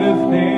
listening.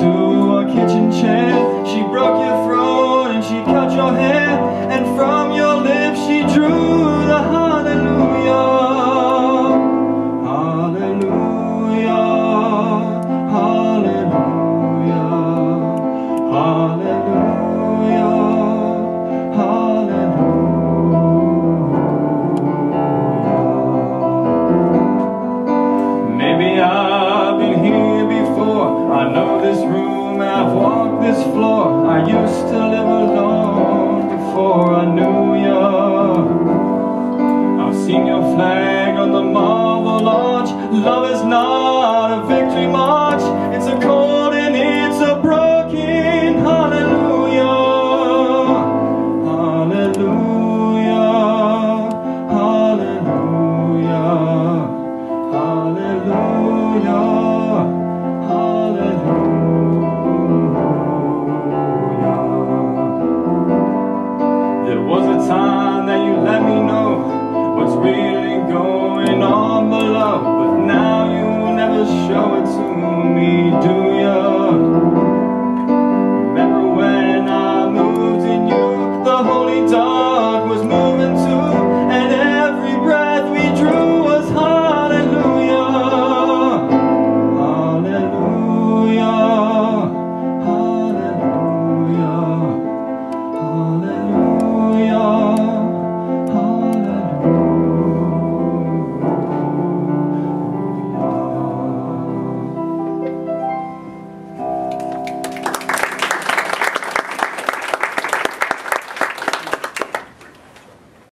to a kitchen chair. this floor. I used to live alone before I knew you I've seen your flag on the marble arch Love is not a victory was the time that you let me know what's really going on below. But now you never show it to me, do you? Remember when I moved in you, the holy dog was moving to